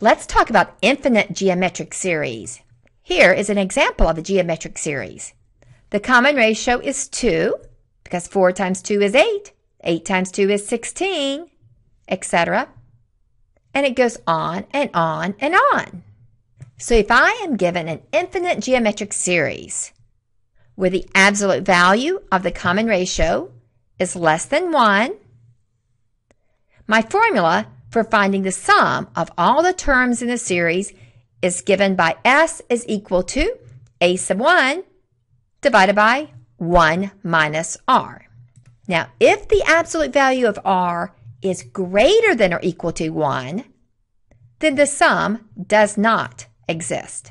Let's talk about infinite geometric series. Here is an example of a geometric series. The common ratio is 2 because 4 times 2 is 8, 8 times 2 is 16, etc. And it goes on and on and on. So if I am given an infinite geometric series where the absolute value of the common ratio is less than 1, my formula for finding the sum of all the terms in the series is given by S is equal to A sub 1 divided by 1 minus R. Now, if the absolute value of R is greater than or equal to 1, then the sum does not exist.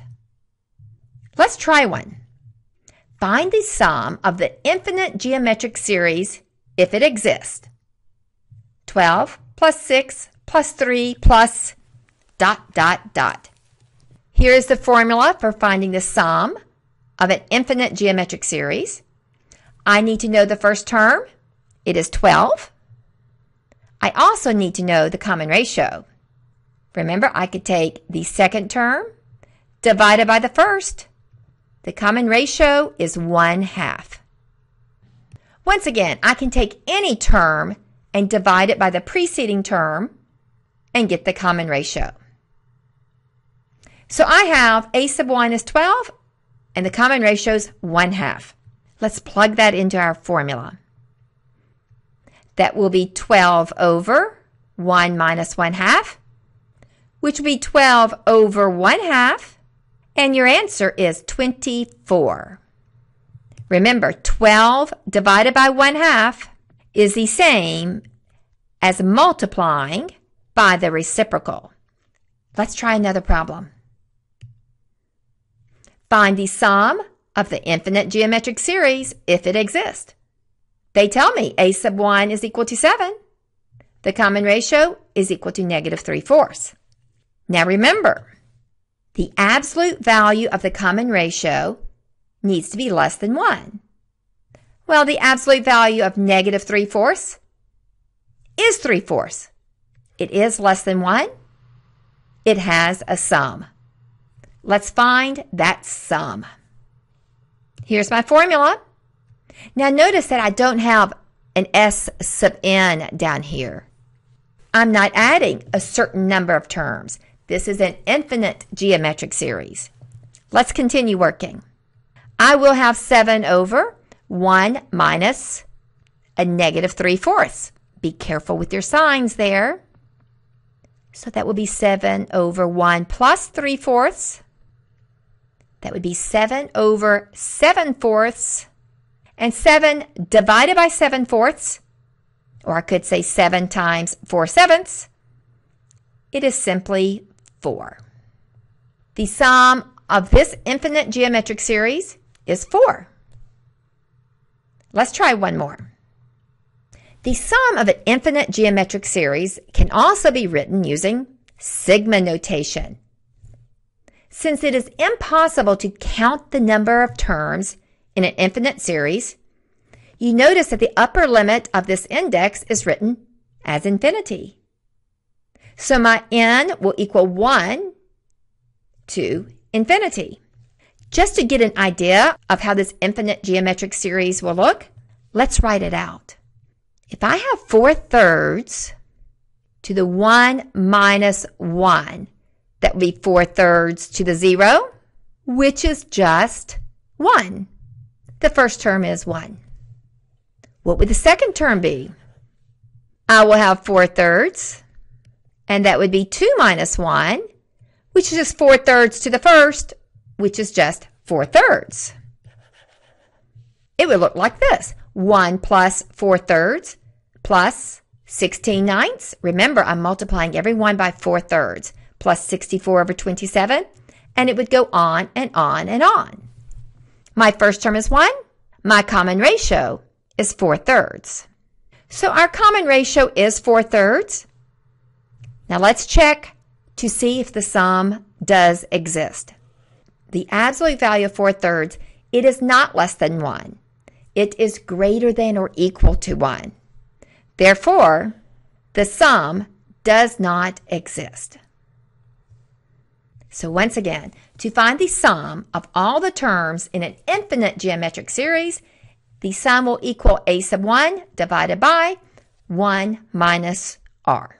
Let's try one. Find the sum of the infinite geometric series if it exists. 12 plus 6 plus 3 plus dot dot dot. Here is the formula for finding the sum of an infinite geometric series. I need to know the first term. It is 12. I also need to know the common ratio. Remember, I could take the second term divided by the first. The common ratio is 1 half. Once again, I can take any term and divide it by the preceding term and get the common ratio. So I have a sub 1 is 12 and the common ratio is 1 half. Let's plug that into our formula. That will be 12 over 1 minus 1 half, which will be 12 over 1 half and your answer is 24. Remember, 12 divided by 1 half is the same as multiplying by the reciprocal. Let's try another problem. Find the sum of the infinite geometric series if it exists. They tell me a sub 1 is equal to 7. The common ratio is equal to negative 3 fourths. Now remember, the absolute value of the common ratio needs to be less than 1. Well, the absolute value of negative 3 fourths is 3 fourths. It is less than 1. It has a sum. Let's find that sum. Here's my formula. Now notice that I don't have an S sub n down here. I'm not adding a certain number of terms. This is an infinite geometric series. Let's continue working. I will have 7 over 1 minus a negative 3 fourths. Be careful with your signs there. So that would be 7 over 1 plus 3 fourths. That would be 7 over 7 fourths. And 7 divided by 7 fourths, or I could say 7 times 4 sevenths, it is simply 4. The sum of this infinite geometric series is 4. Let's try one more. The sum of an infinite geometric series can also be written using sigma notation. Since it is impossible to count the number of terms in an infinite series, you notice that the upper limit of this index is written as infinity. So my n will equal 1 to infinity. Just to get an idea of how this infinite geometric series will look, let's write it out. If I have 4 thirds to the 1 minus 1, that would be 4 thirds to the 0, which is just 1. The first term is 1. What would the second term be? I will have 4 thirds and that would be 2 minus 1, which is just 4 thirds to the first, which is just 4 thirds. It would look like this. 1 plus 4 thirds plus 16 ninths. Remember, I'm multiplying every one by 4 thirds plus 64 over 27. And it would go on and on and on. My first term is 1. My common ratio is 4 thirds. So our common ratio is 4 thirds. Now let's check to see if the sum does exist. The absolute value of 4 thirds, it is not less than 1. It is greater than or equal to 1. Therefore, the sum does not exist. So once again, to find the sum of all the terms in an infinite geometric series, the sum will equal a sub 1 divided by 1 minus r.